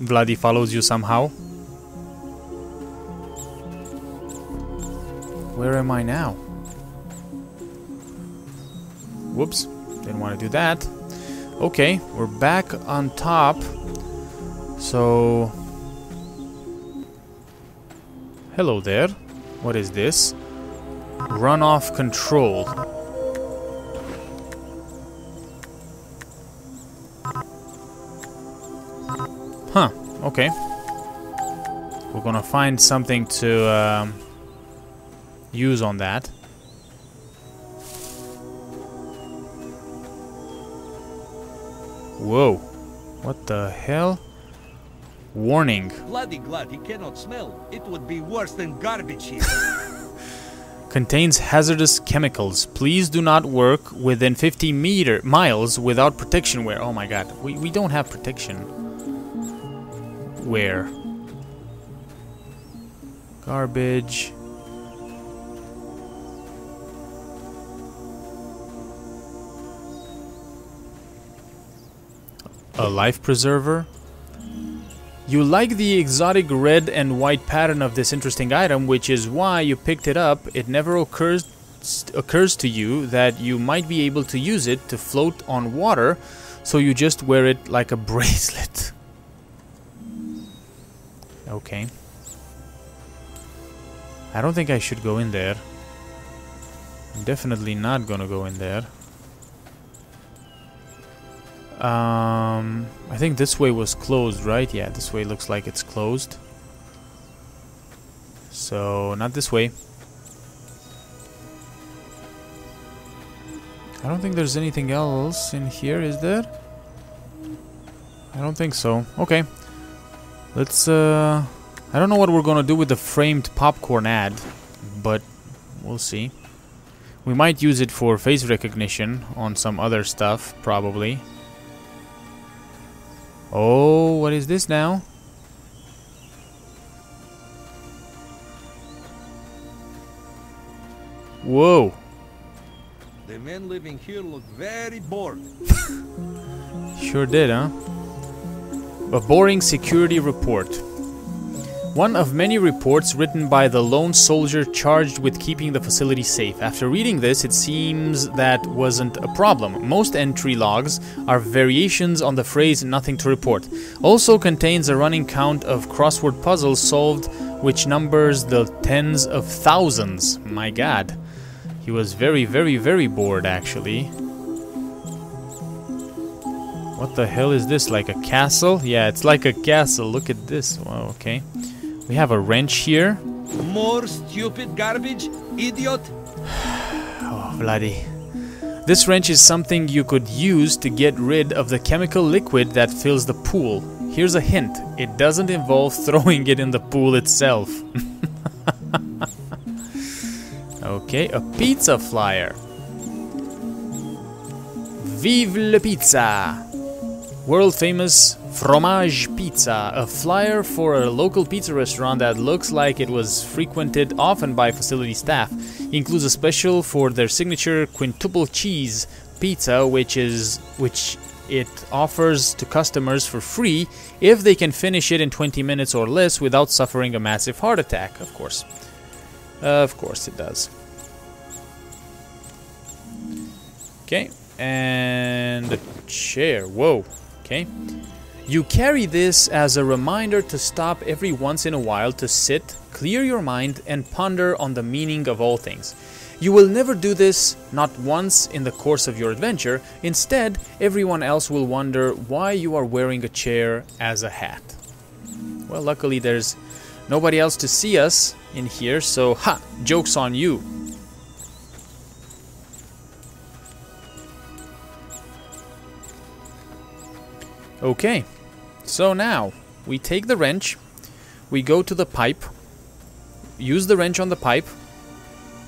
Vladdy follows you somehow. Where am I now? Whoops, didn't want to do that. Okay, we're back on top. So... Hello there. What is this? Runoff control. Okay. We're gonna find something to um, use on that. Whoa. What the hell? Warning. Vladdy glad he cannot smell. It would be worse than garbage here. Contains hazardous chemicals. Please do not work within 50 meter miles without protection wear. Oh my god. We, we don't have protection. Where? Garbage. A life preserver? You like the exotic red and white pattern of this interesting item, which is why you picked it up. It never occurs occurs to you that you might be able to use it to float on water, so you just wear it like a bracelet. Okay. I don't think I should go in there. I'm definitely not gonna go in there. Um, I think this way was closed, right? Yeah, this way looks like it's closed. So, not this way. I don't think there's anything else in here, is there? I don't think so. Okay. Let's, uh... I don't know what we're gonna do with the framed popcorn ad, but we'll see. We might use it for face recognition on some other stuff, probably. Oh, what is this now? Whoa. the men living here look very bored. Sure did, huh? A boring security report. One of many reports written by the lone soldier charged with keeping the facility safe. After reading this, it seems that wasn't a problem. Most entry logs are variations on the phrase nothing to report. Also contains a running count of crossword puzzles solved which numbers the tens of thousands. My god. He was very, very, very bored actually. What the hell is this? Like a castle? Yeah, it's like a castle. Look at this. Wow, okay. We have a wrench here. More stupid garbage, idiot. Oh, bloody. This wrench is something you could use to get rid of the chemical liquid that fills the pool. Here's a hint. It doesn't involve throwing it in the pool itself. okay, a pizza flyer. Vive la pizza! World famous Fromage Pizza, a flyer for a local pizza restaurant that looks like it was frequented often by facility staff. includes a special for their signature quintuple cheese pizza, which is which it offers to customers for free if they can finish it in 20 minutes or less without suffering a massive heart attack, of course. Uh, of course it does. Okay, and the chair. Whoa. Okay. You carry this as a reminder to stop every once in a while to sit, clear your mind, and ponder on the meaning of all things. You will never do this, not once in the course of your adventure. Instead, everyone else will wonder why you are wearing a chair as a hat. Well, luckily there's nobody else to see us in here, so ha, joke's on you. Okay, so now we take the wrench, we go to the pipe, use the wrench on the pipe,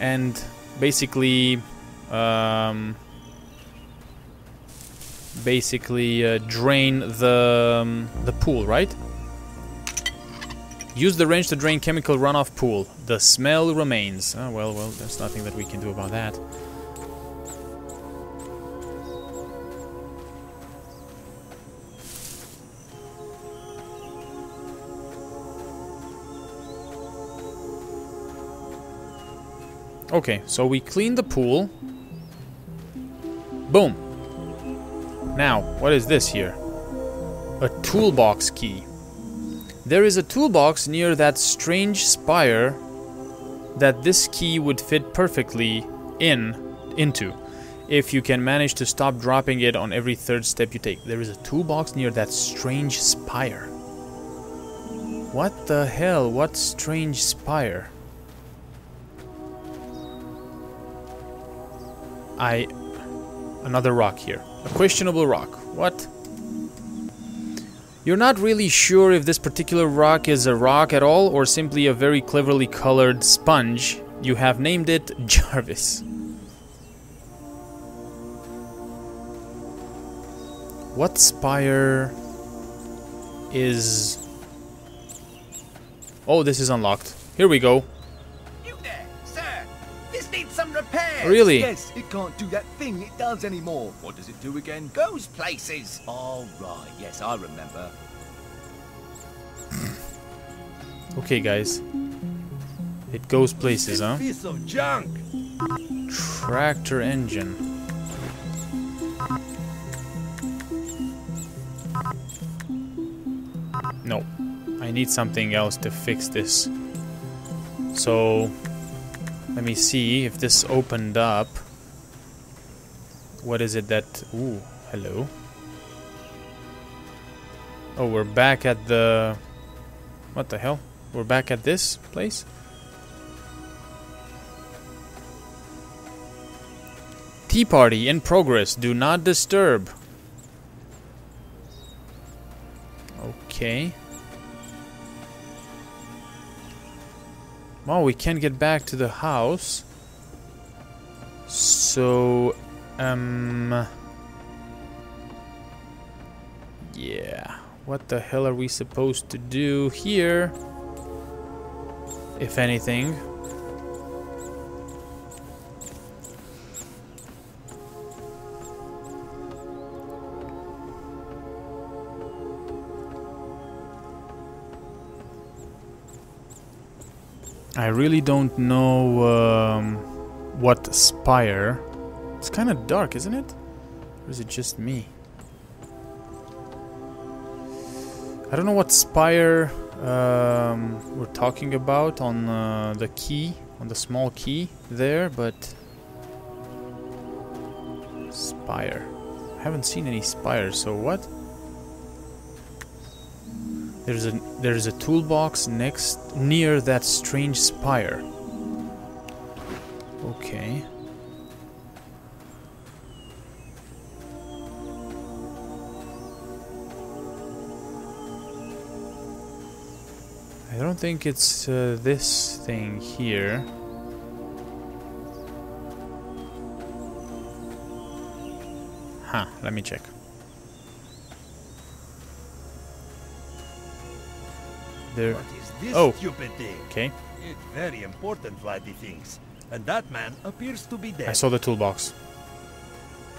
and basically, um, basically uh, drain the um, the pool, right? Use the wrench to drain chemical runoff pool. The smell remains. Oh, well, well, there's nothing that we can do about that. Okay, so we clean the pool. Boom. Now, what is this here? A toolbox key. There is a toolbox near that strange spire that this key would fit perfectly in into if you can manage to stop dropping it on every third step you take. There is a toolbox near that strange spire. What the hell? What strange spire? I... Another rock here. A questionable rock. What? You're not really sure if this particular rock is a rock at all or simply a very cleverly colored sponge. You have named it Jarvis. What spire is... Oh, this is unlocked. Here we go. Repairs! Really? Yes, it can't do that thing it does anymore. What does it do again? Goes places! All right, yes, I remember. Okay, guys. It goes places, huh? Piece of junk. Tractor engine. No. I need something else to fix this. So, let me see if this opened up. What is it that... Ooh, hello. Oh, we're back at the... What the hell? We're back at this place? Tea party in progress. Do not disturb. Okay. Well, we can't get back to the house. So, um... Yeah. What the hell are we supposed to do here? If anything. I really don't know um, what spire. It's kind of dark, isn't it? Or is it just me? I don't know what spire um, we're talking about on uh, the key, on the small key there, but spire. I haven't seen any spires, so what? There's a there's a toolbox next near that strange spire. Okay. I don't think it's uh, this thing here. Huh, let me check. There. What is this Oh. stupid thing? Okay, It's very important, flighty things. And that man appears to be dead. I saw the toolbox.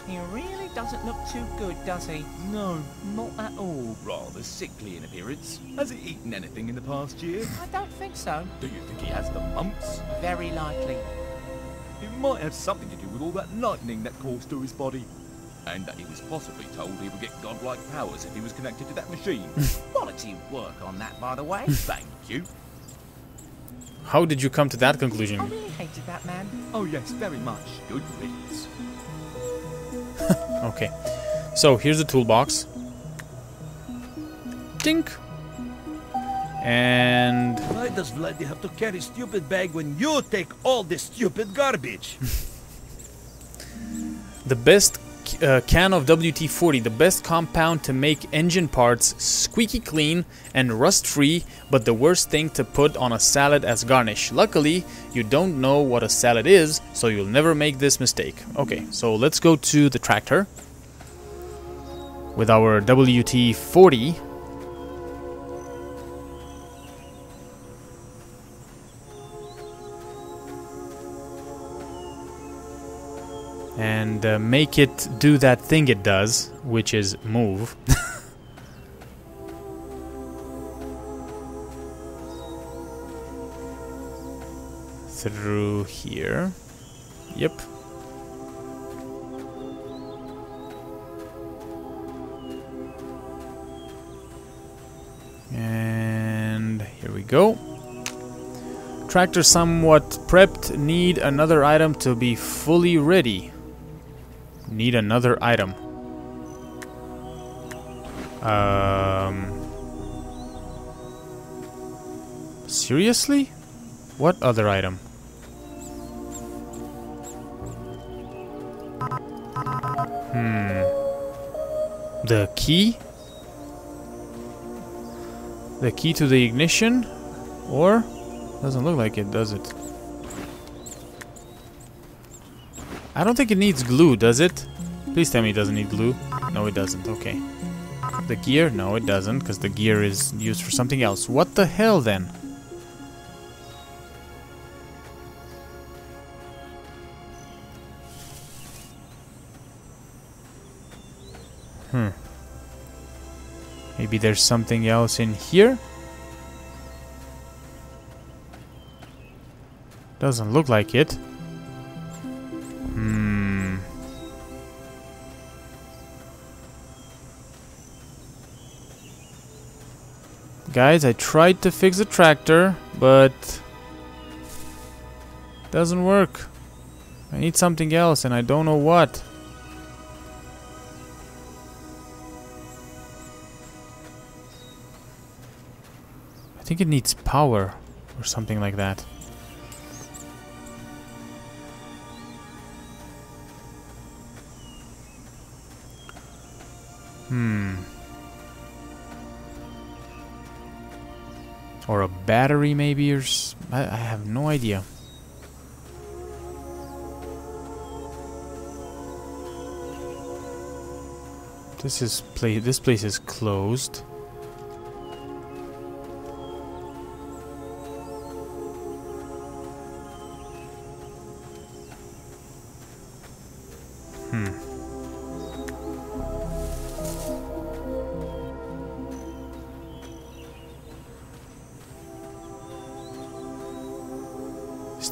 He really doesn't look too good, does he? No, not at all. Rather sickly in appearance. Has he eaten anything in the past year? I don't think so. Do you think he has the mumps? Very likely. It might have something to do with all that lightning that coursed through his body. And that he was possibly told he would get godlike powers if he was connected to that machine. Quality work on that, by the way. Thank you. How did you come to that conclusion? I really hated that man. Oh yes, very much. Good riddance. Okay. So here's the toolbox. Tink. And Why does Vladdy have to carry stupid bag when you take all this stupid garbage? the best uh, can of WT-40, the best compound to make engine parts squeaky clean and rust free, but the worst thing to put on a salad as garnish. Luckily, you don't know what a salad is, so you'll never make this mistake. Okay, so let's go to the tractor with our WT-40. And uh, make it do that thing it does, which is move. Through here. Yep. And here we go. Tractor somewhat prepped. Need another item to be fully ready. Need another item. Um. Seriously? What other item? Hmm. The key? The key to the ignition? Or? Doesn't look like it, does it? I don't think it needs glue, does it? Please tell me it doesn't need glue. No, it doesn't. Okay. The gear? No, it doesn't, because the gear is used for something else. What the hell, then? Hmm. Maybe there's something else in here? Doesn't look like it. Guys, I tried to fix the tractor, but doesn't work. I need something else and I don't know what. I think it needs power or something like that. Hmm. Or a battery maybe or I have no idea. This is play this place is closed.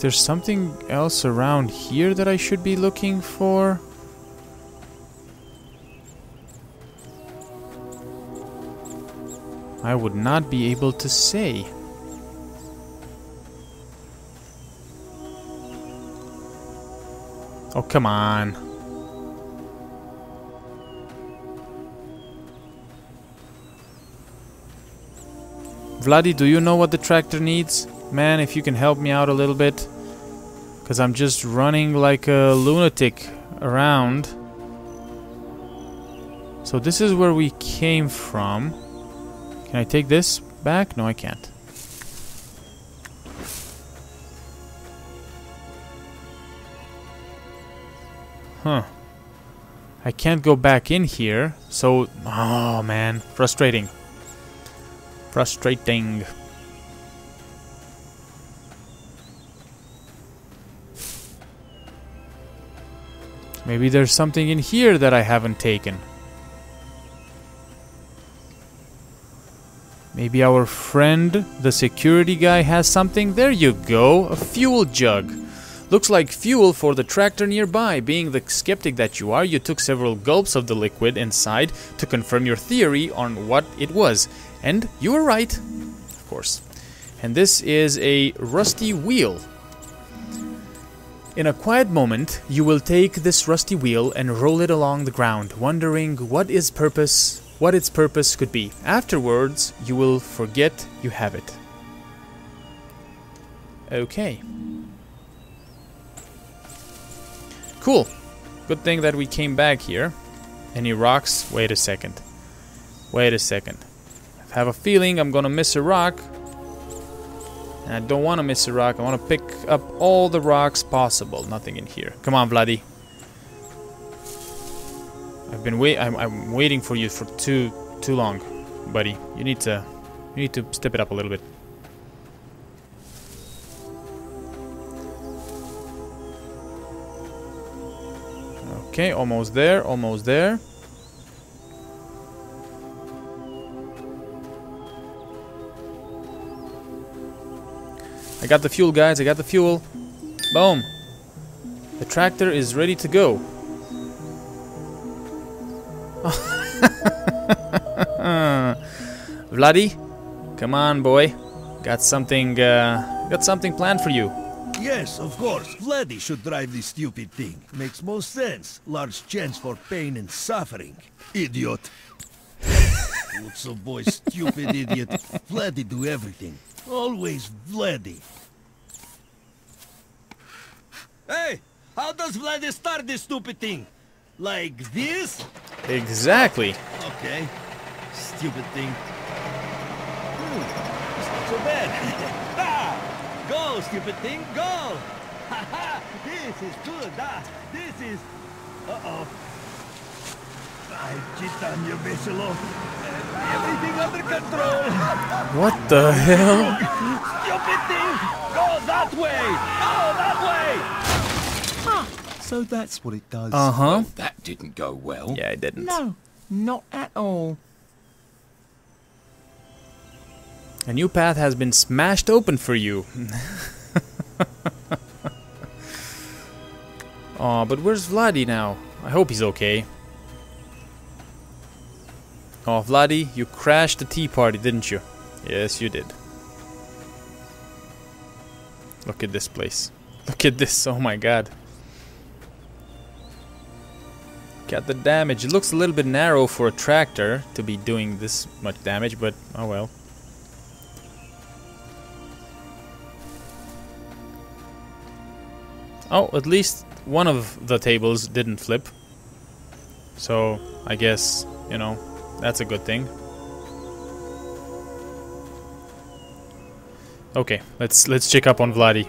There something else around here that I should be looking for? I would not be able to say. Oh, come on. Vladdy, do you know what the tractor needs? Man, if you can help me out a little bit. Because I'm just running like a lunatic around. So this is where we came from. Can I take this back? No, I can't. Huh. I can't go back in here, so... Oh, man. Frustrating. Frustrating. Maybe there's something in here that I haven't taken. Maybe our friend, the security guy, has something? There you go, a fuel jug. Looks like fuel for the tractor nearby. Being the skeptic that you are, you took several gulps of the liquid inside to confirm your theory on what it was. And you were right, of course. And this is a rusty wheel. In a quiet moment, you will take this rusty wheel and roll it along the ground, wondering what its purpose, what its purpose could be. Afterwards, you will forget you have it. Okay. Cool. Good thing that we came back here. Any rocks? Wait a second. Wait a second. I have a feeling I'm gonna miss a rock. I don't want to miss a rock. I want to pick up all the rocks possible. Nothing in here. Come on, Vladdy. I've been wait. I'm, I'm waiting for you for too too long, buddy. You need to you need to step it up a little bit. Okay, almost there. Almost there. I got the fuel, guys. I got the fuel. Boom. The tractor is ready to go. Vladdy, come on, boy. Got something, uh, got something planned for you. Yes, of course. Vladdy should drive this stupid thing. Makes most sense. Large chance for pain and suffering. Idiot. What's so boy, stupid idiot. Vladdy do everything. Always Vladdy. Hey, how does Vladdy start this stupid thing? Like this? Exactly. Okay. Stupid thing. Hmm, it's not so bad. ah! Go, stupid thing, go! Ha ha! This is good, ah! This is... Uh-oh. I cheat on you, Vesselo. Everything under control. What the hell? stupid thing! Go that way! Go that way! So that's what it does. Uh huh. Well, that didn't go well. Yeah, it didn't. No, not at all. A new path has been smashed open for you. Aw, but where's Vladdy now? I hope he's okay. Oh, Vladdy, you crashed the tea party, didn't you? Yes, you did. Look at this place. Look at this, oh my god. Got the damage. It looks a little bit narrow for a tractor to be doing this much damage, but oh well. Oh, at least one of the tables didn't flip. So, I guess, you know, that's a good thing. Okay, let's let's check up on Vladdy.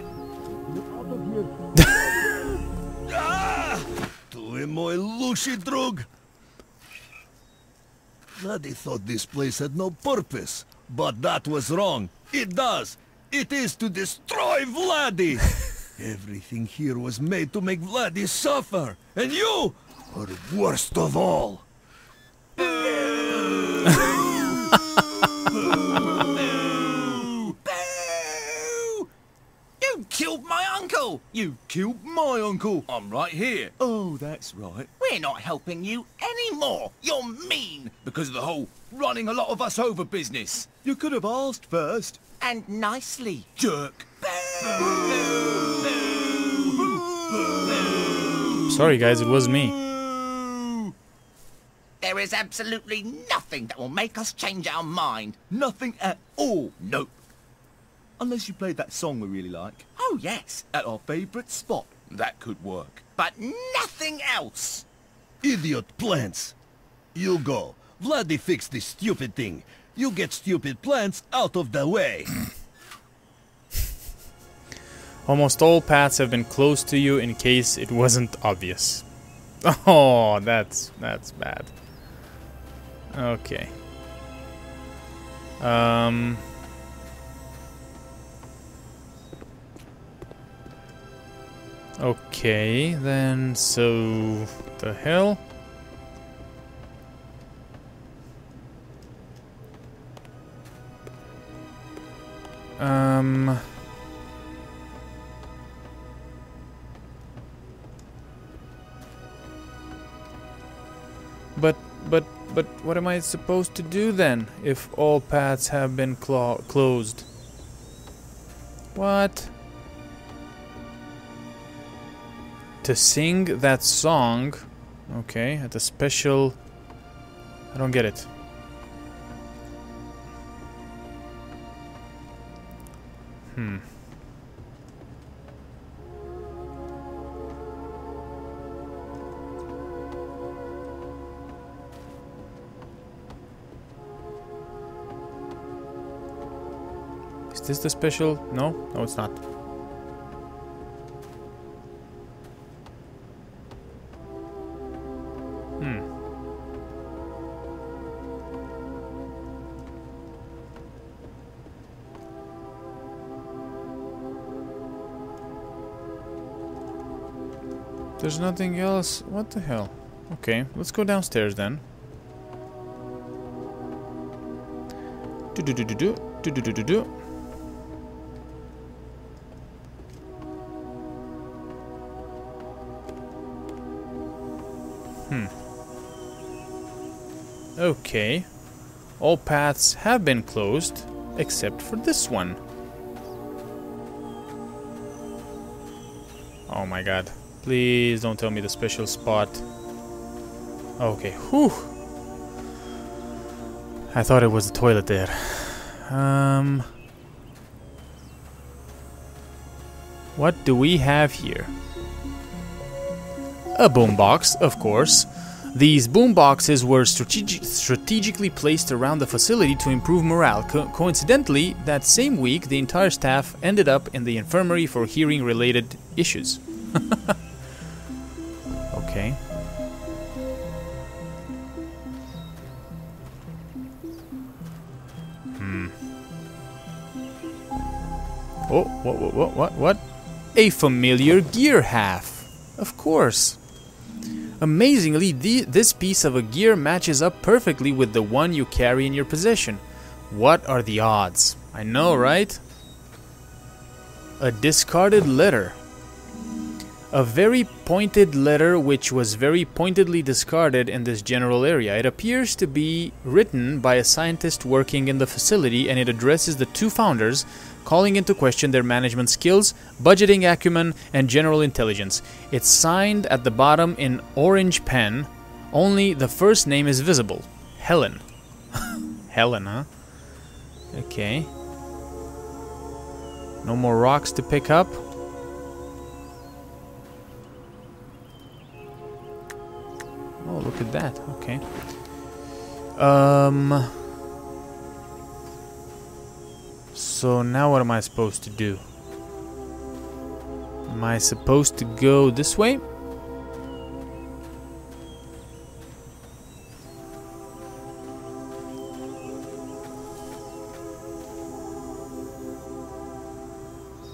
Ah! Tu je moj luši drug. Vladdy thought this place had no purpose, but that was wrong. It does. It is to destroy Vladdy. Everything here was made to make Vladdy suffer, and you are worst of all. Boo! You killed my uncle! You killed my uncle. I'm right here. Oh, that's right. We're not helping you anymore! You're mean! Because of the whole running a lot of us over business. You could have asked first. And nicely. Jerk. Sorry guys, it was me. There is absolutely nothing that will make us change our mind. Nothing at all. Nope. Unless you played that song we really like. Oh, yes, At our favourite spot. That could work. but nothing else. Idiot plants. You go. Vladdy fix this stupid thing. You get stupid plants out of the way. Almost all paths have been closed to you in case it wasn't obvious. Oh, that's that's bad. Okay. Um. Okay, then so the hell? Um But, but, but what am I supposed to do then if all paths have been clo closed? What? To sing that song, okay, at a special. I don't get it. Hmm. This the special? No? No, it's not. Hmm. There's nothing else. What the hell? Okay, let's go downstairs then. Do do do do do do do do do do. Okay. All paths have been closed, except for this one. Oh my god. Please don't tell me the special spot. Okay, whew. I thought it was the toilet there. Um... What do we have here? A boombox, of course. These boomboxes were strategi strategically placed around the facility to improve morale. Co coincidentally, that same week, the entire staff ended up in the infirmary for hearing-related issues. okay. Hmm. Oh, what, what, what, what, what? A familiar gear half. Of course. Amazingly, the, this piece of a gear matches up perfectly with the one you carry in your possession. What are the odds? I know, right? A discarded letter. A very pointed letter which was very pointedly discarded in this general area. It appears to be written by a scientist working in the facility and it addresses the two founders, calling into question their management skills, budgeting acumen, and general intelligence. It's signed at the bottom in orange pen, only the first name is visible Helen. Helen, huh? Okay. No more rocks to pick up. Oh, look at that. Okay. Um. So now what am I supposed to do? Am I supposed to go this way?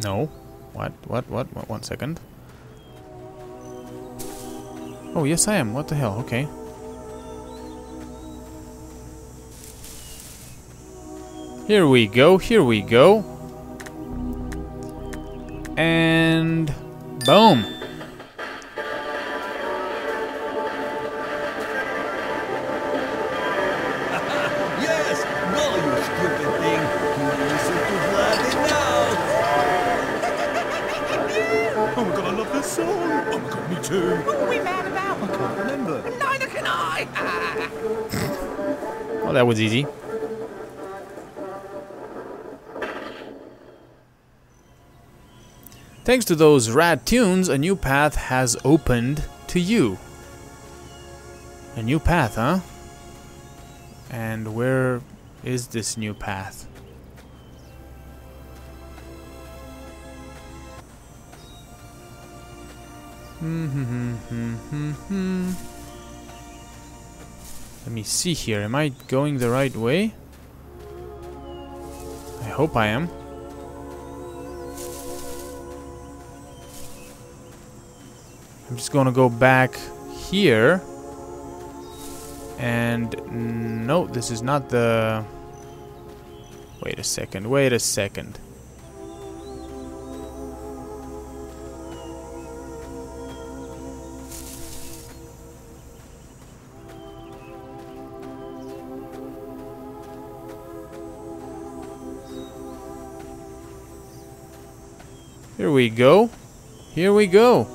No. What? What? What? What? One second. Oh, yes I am. What the hell? Okay. Here we go, here we go. And boom. Was easy. Thanks to those rad tunes, a new path has opened to you. A new path, huh? And where is this new path? Hmm, hmm, hmm, Let me see here. Am I going the right way? I hope I am. I'm just gonna go back here. And no, this is not the... Wait a second, wait a second. Here we go. Here we go.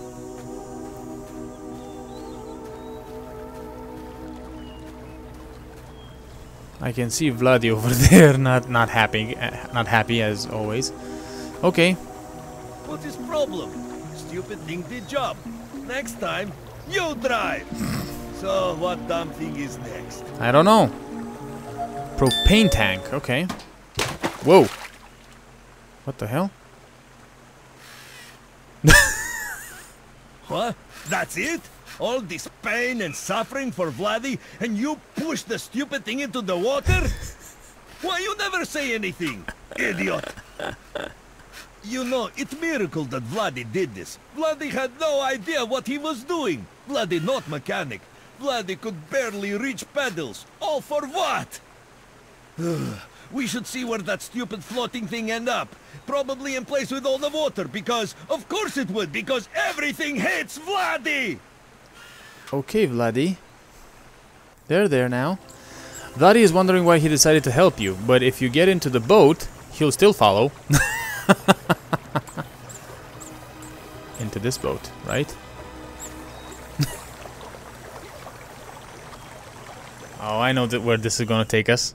I can see Vladdy over there, not not happy, not happy as always. Okay, What is problem? Stupid thing did job. Next time, you drive. so what dumb thing is next? I don't know. Propane tank. Okay. Whoa. What the hell? That's it? All this pain and suffering for Vladdy, and you push the stupid thing into the water? Why you never say anything, idiot? You know, it's miracle that Vladdy did this. Vladdy had no idea what he was doing. Vladdy not mechanic. Vladdy could barely reach pedals. All for what? we should see where that stupid floating thing end up. Probably in place with all the water, because of course it would, because everything hates Vladdy! Okay, Vladdy. They're there now. Vladdy is wondering why he decided to help you, but if you get into the boat, he'll still follow. into this boat, right? oh, I know that where this is gonna take us.